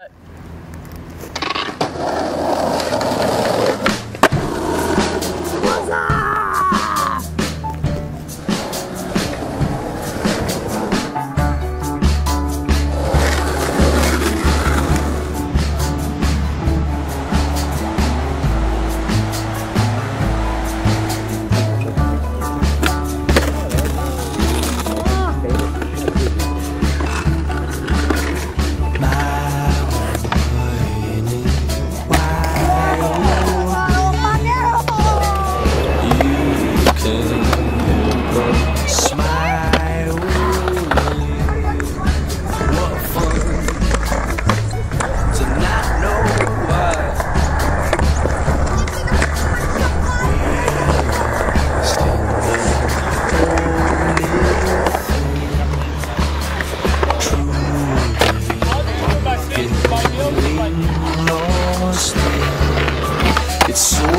Uh It's so.